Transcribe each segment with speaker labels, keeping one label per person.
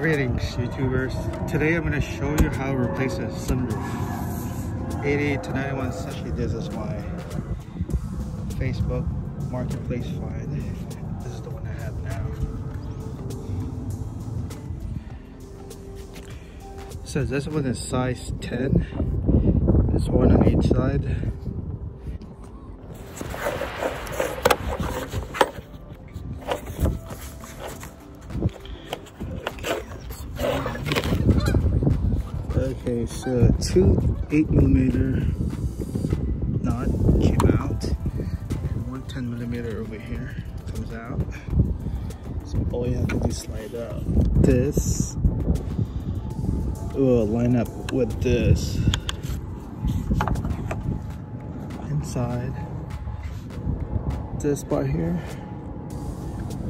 Speaker 1: Greetings YouTubers. Today I'm going to show you how to replace a sunroof. 88 to 91 Actually this is my Facebook marketplace find. This is the one I have now. So this one is size 10. This one on each side. Okay, so two 8 millimeter knot came out, and one 10 millimeter over here comes out. So all you have to do is slide out this. Will line up with this inside this part here.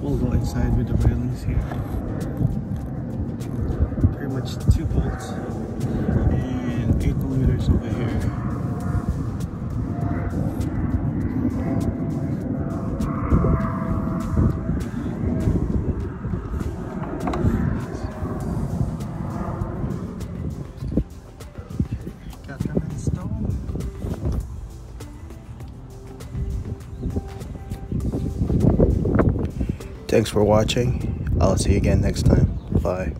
Speaker 1: We'll go inside with the railings here and eight millimeters over here. Thanks for watching. I'll see you again next time. Bye.